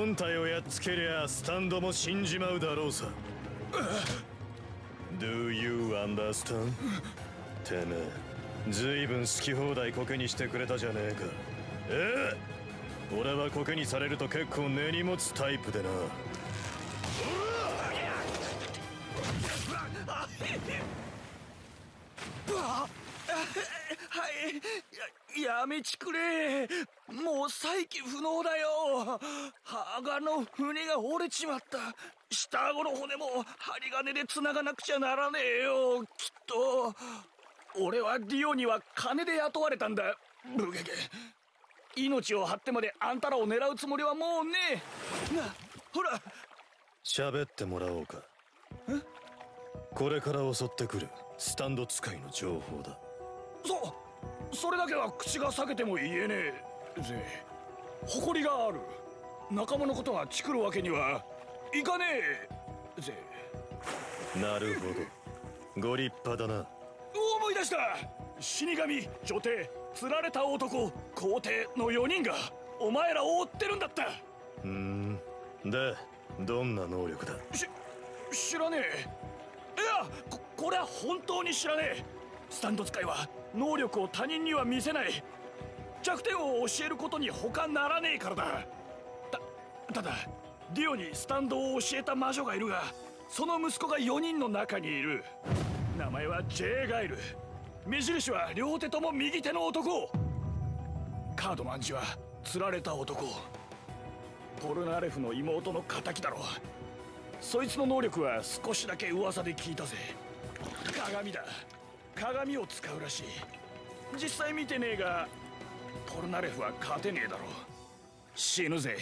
本体をやっつけりゃスタンドも死んじまうだろうさ。Do you understand? てめえずいぶん好き放題コケにしてくれたじゃねえか。ええ俺はコケにされると結構根に持つタイプでな。はい。ややめちくれ。もう再起不能だよ。歯の骨が折れちまった。下顎の骨も針金で繋がなくちゃならねえよ。きっと。俺はディオには金で雇われたんだ。ブゲゲ。命を張ってまであんたらを狙うつもりはもうねえ。なほら。喋ってもらおうか。これから襲ってくるスタンド使いの情報だそそれだけは口が裂けても言えねえぜ。誇りがある。仲間のことがチクるわけにはいかねえぜ。なるほど。ご立派だな。思い出した。死神女帝釣られた男皇帝の4人がお前らを追ってるんだった。ふん。でどんな能力だ？し知らねえ。いやここれは本当に知らねえスタンド使いは能力を他人には見せない。弱点を教えることに他ならねえからだ。たただディオにスタンドを教えた魔女がいるがその息子が4人の中にいる。名前はジェイガイル。目印は両手とも右手の男。カードマンジは釣られた男。ポルナレフの妹の敵だろそいつの能力は少しだけ噂で聞いたぜ。鏡だ。鏡を使うらしい。実際見てねえがポルナレフは勝てねえだろう。死ぬぜ。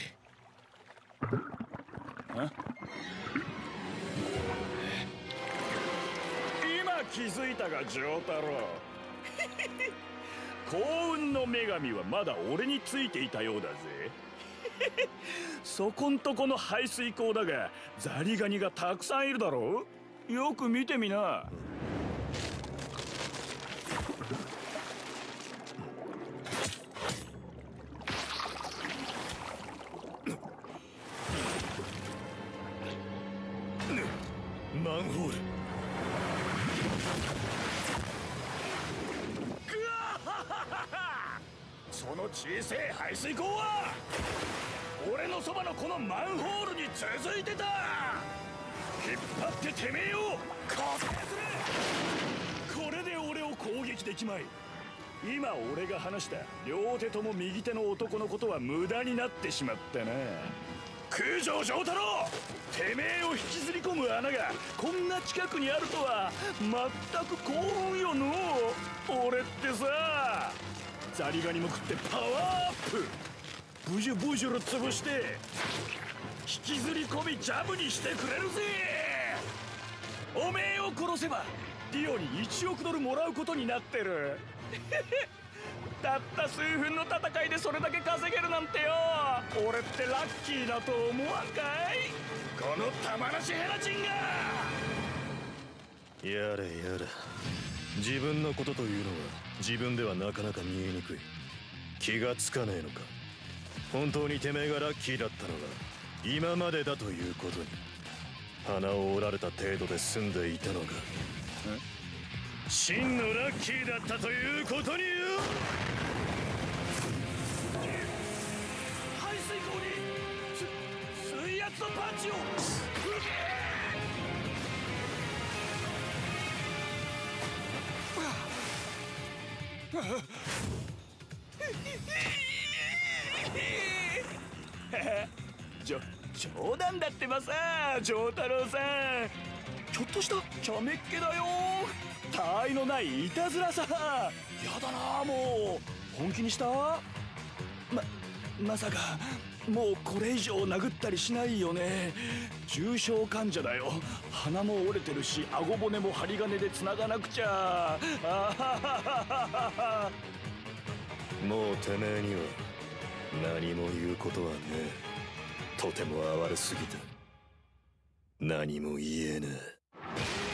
今気づいたが丈太郎。幸運の女神はまだ俺についていたようだぜ。そこんとこの排水溝だがザリガニがたくさんいるだろう？よく見てみなンホールその小さい排水溝は俺のそばのこのマンホールに続いてた。引っ張っててめえを固定する。これで俺を攻撃できまい。今俺が話した両手とも右手の男のことは無駄になってしまったな。九条城太郎てめえを引きずり込む穴がこんな近くにあるとは全く興奮よの俺ってさ。ザリガニも食ってパワーアップ。ブジュブジュル潰して引きずり込みジャブにしてくれるぜ。おめえを殺せばディオに1億ドルもらうことになってる。たった数分の戦いでそれだけ稼げるなんてよ。俺ってラッキーだと思わんかい？この玉なしヘラチンが。やれやれ。自分のことというのは自分ではなかなか見えにくい。気がつかねえのか。本当にてめえがラッキーだったのは今までだということに。鼻を折られた程度で済んでいたのが真のラッキーだったということによ。排水溝にす水圧のパンチを。冗談だってばさ丈太郎さん。ちょっとしたちゃめっ気だよ他愛のないいたずらさ。やだなもう。本気にした？ままさかもうこれ以上殴ったりしないよね。重症患者だよ。鼻も折れてるし顎骨も針金で繋がなくちゃ。あもうてめえには何も言うことはねえ。とても哀れすぎて何も言えねえ。